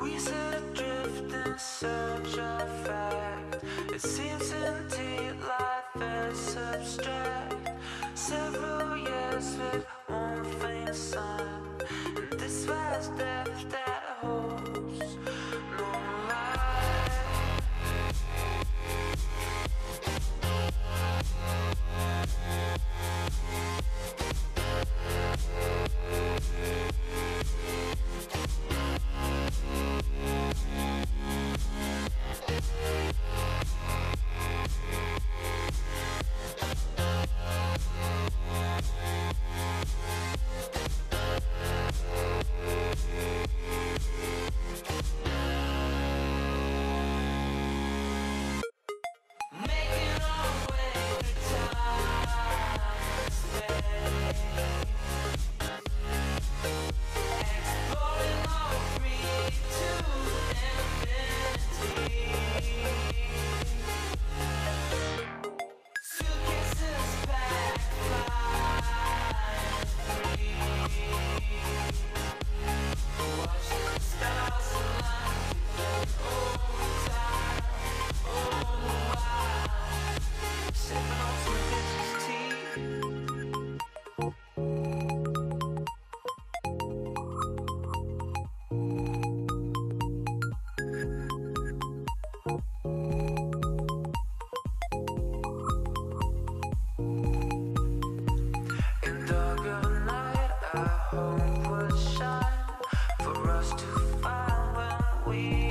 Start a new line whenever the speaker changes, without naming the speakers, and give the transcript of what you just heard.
We set adrift in search of fact. It seems indeed life is abstract. Several years with one faint sun. This vast depth close to far away.